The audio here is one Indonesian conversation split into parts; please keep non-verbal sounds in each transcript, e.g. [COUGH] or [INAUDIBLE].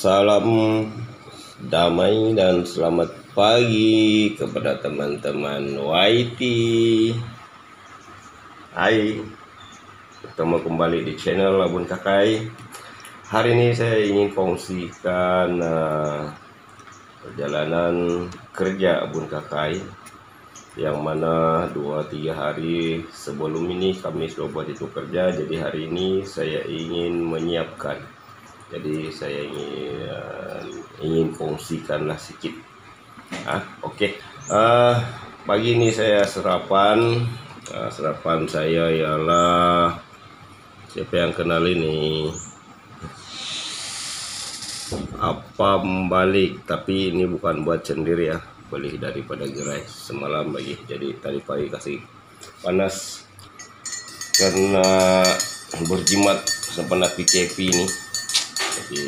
Salam damai dan selamat pagi kepada teman-teman YT. Hai, bertemu kembali di channel Labun Kakai. Hari ini saya ingin kongsikan uh, perjalanan kerja Abun Kakai yang mana dua tiga hari sebelum ini kami sudah buat itu kerja jadi hari ini saya ingin menyiapkan jadi saya ingin uh, ingin kongsikanlah sedikit ah oke. Okay. uh, pagi ini saya sarapan uh, sarapan saya ialah siapa yang kenal ini? Apa membalik? Tapi ini bukan buat sendiri ya. Beli daripada gerai semalam lagi. Jadi tadi pagi kasih panas. Karena berjimat sempena PKP ini jadi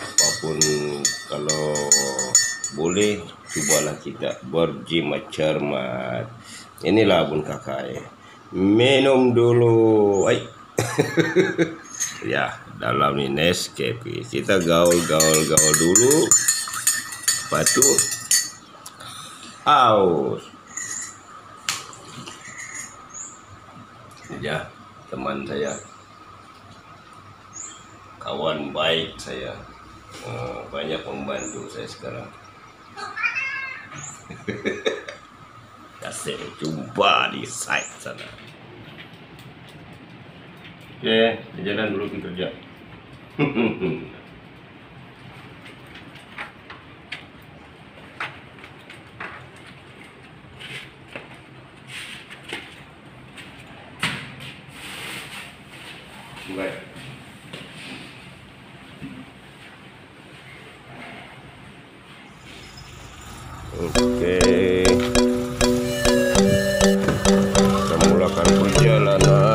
apa pun kalau boleh cobalah kita berjimat cermat inilah bun kakak minum dulu. Ay [LAUGHS] ya dalam ini Nescafe. Kita gaul gaul gaul dulu batu aus ya teman saya kawan baik saya. Eh, banyak membantu saya sekarang. [LAUGHS] Kasih jumpa di site sana. Oke jalan dulu kerja Right. [LAUGHS] perjalanan.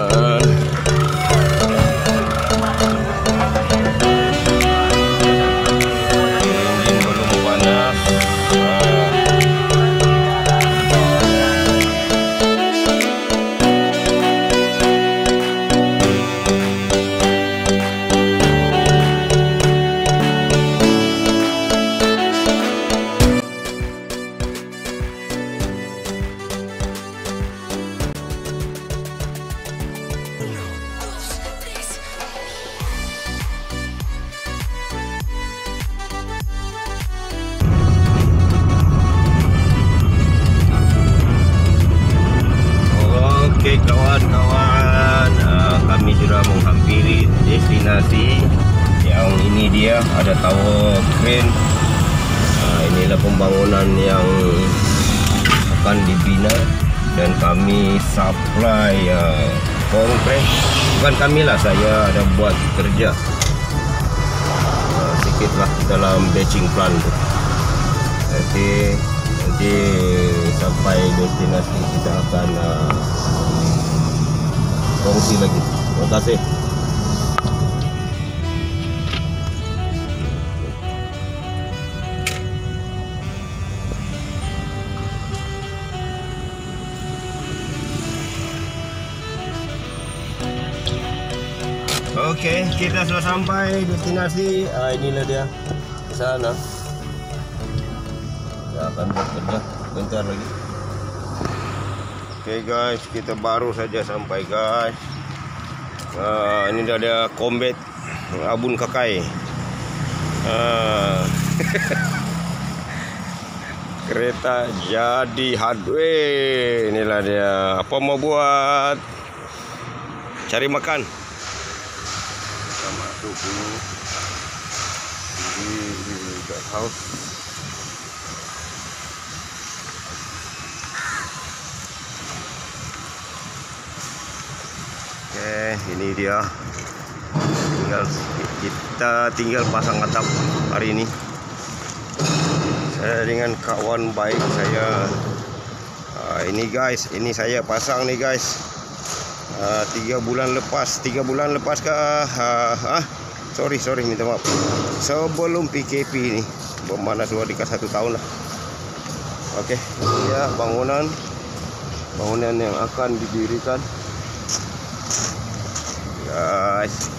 Oke kawan-kawan, uh, kami sudah menghampiri destinasi. Yang ini dia ada tower crane. Uh, inilah pembangunan yang akan dibina dan kami supply uh, konkret. Bukan kami lah, saya ada buat kerja uh, sedikitlah dalam batching plan tu. Nanti nanti sampai destinasi kita akan uh, kongsi lagi. Terima kasih. Oke, kita sudah sampai destinasi. Ah, inilah dia di sana. Kita akan bekerja bentar lagi. Oke guys, kita baru saja sampai guys. Ah, ini ada combat abun kakai. Ah. [LAUGHS] Kereta jadi hardware. Inilah dia. Apa mau buat? Cari makan. Kita masuk dulu. Di, di house. Oke, ini dia. Tinggal kita tinggal pasang atap hari ini. Saya dengan kawan baik saya. Ah, ini guys, ini saya pasang nih guys. Ah, tiga bulan lepas, tiga bulan lepas ke? Ah, ah, sorry sorry minta maaf. Sebelum PKP ini, mana sudah dikasih satu tahun lah. Oke, ya bangunan bangunan yang akan didirikan guys.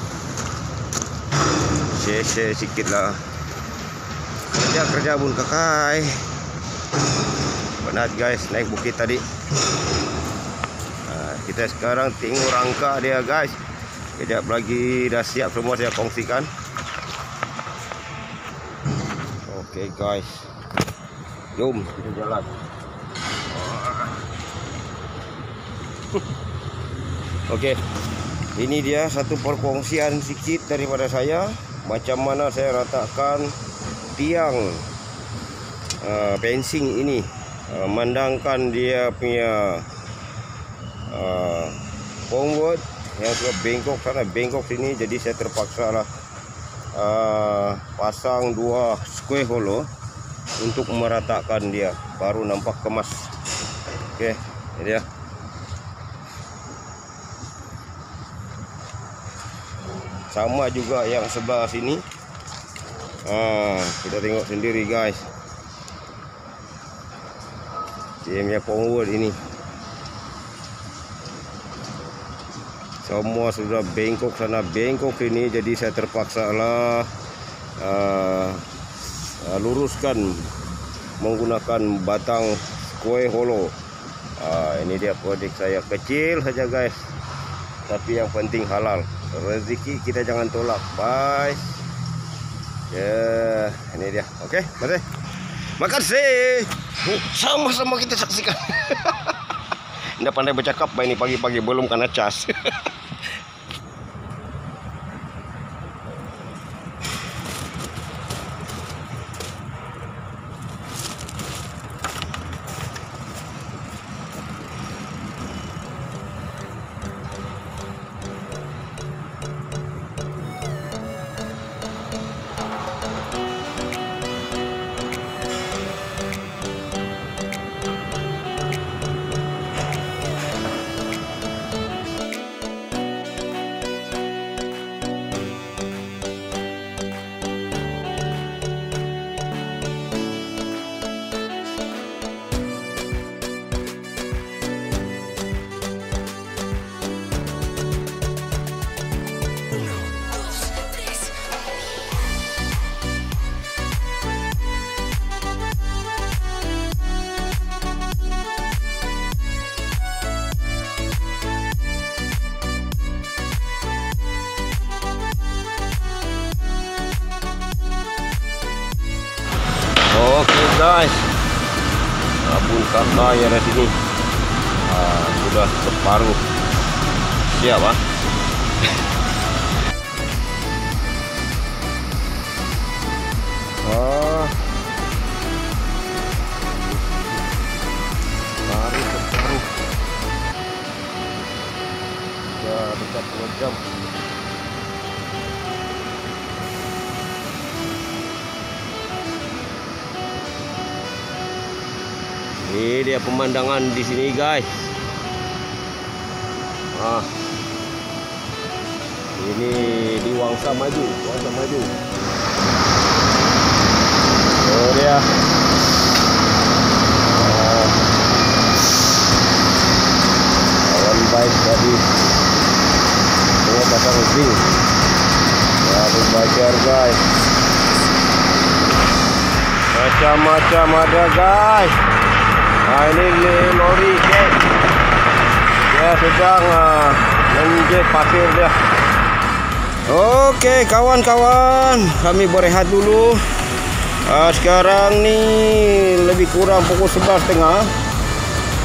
Share sedikit lah. Kerja kerja bun kakai. Penat guys naik bukit tadi. Nah, kita sekarang tengok rangka dia guys. Kejap lagi dah siap semua saya kongsikan. Oke okay, guys. Jom kita jalan. Oke, okay. Ini dia satu perkongsian sedikit daripada saya. Macam mana saya ratakan tiang uh, fencing ini uh, mandangkan dia punya uh, yang sudah bengkok sana bengkok sini. Jadi saya terpaksa lah uh, pasang dua square hollow untuk meratakan dia. Baru nampak kemas. Oke okay, ini dia sama juga yang sebelah sini. Ah, kita tengok sendiri guys. Punya pongwood ini. Semua sudah bengkok sana bengkok ini. Jadi saya terpaksa lah uh, luruskan menggunakan batang kue holo uh, ini dia projek saya kecil saja guys. Tapi yang penting halal rezeki kita jangan tolak. Bye. Ya ini dia. Okay, mari. Makasih. Sama-sama kita saksikan. [LAUGHS] Tidak pandai bercakap ini pagi-pagi belum kena cas [LAUGHS] Kata ya di sini. Ah, Sudah separuh Siap ah. Ah. Separuh separuh Ya dekat dua jam Dia pemandangan di sini guys. Ah. Ini di Wangsa Maju, Wangsa Maju. Oh dia. Ah. Baik tadi. Pasang zinc. Lalu bajar guys. Macam-macam ada guys. Nah ini lori jet Dia sedang uh, menjet pasir dia. Oke kawan-kawan Kami berehat dulu. Uh, Sekarang ni lebih kurang pukul 11.30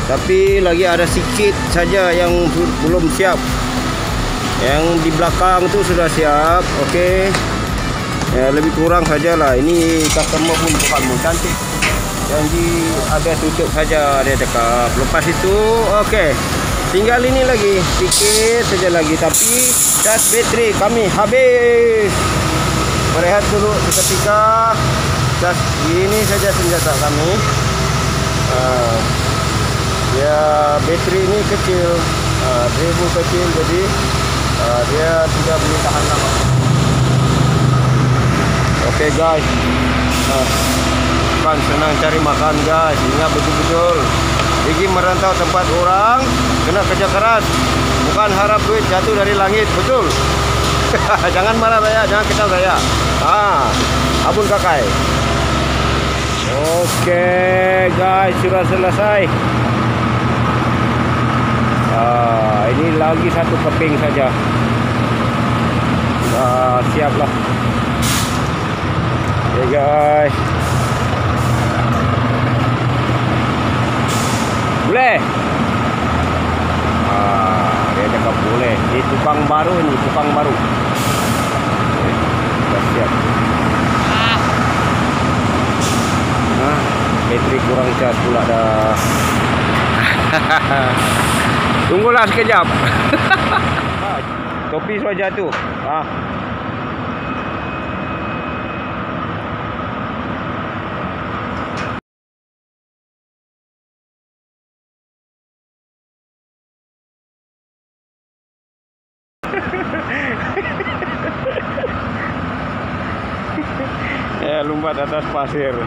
Tapi lagi ada sikit saja yang belum siap. Yang di belakang tu sudah siap Oke ya, Lebih kurang sajalah. Ini customer pun bukan cantik janji ada tutup saja dia cakap. Lepas itu okey. Tinggal ini lagi. Sikit saja lagi. Tapi cas bateri kami habis. Berehat dulu seketika. Cas ini saja senjata kami. Uh, dia bateri ini kecil. Uh, ribu kecil jadi uh, dia tidak boleh tahan lama. Okey guys. Uh, bukan senang cari makan guys ingat betul-betul pergi merantau tempat orang kena kerja keras bukan harap duit jatuh dari langit betul [LAUGHS] jangan marah saya, jangan kecil saya. Ah, abun kakai. Oke guys, sudah selesai. Ah, ini lagi satu keping saja. Ah, siaplah. Oke guys. Boleh. Ah, dia cakap boleh. Ini tukang baru ini, tukang baru. Dah siap. Nah, bateri kurang cas pula dah. [LAUGHS] Tunggulah sekejap. [LAUGHS] Ah, Topi sudah jatuh. Ah. Lompat atas pasir. [LAUGHS]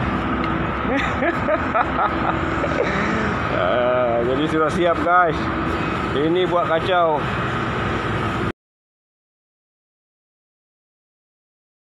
Ah, jadi sudah siap guys. Ini buat kacau.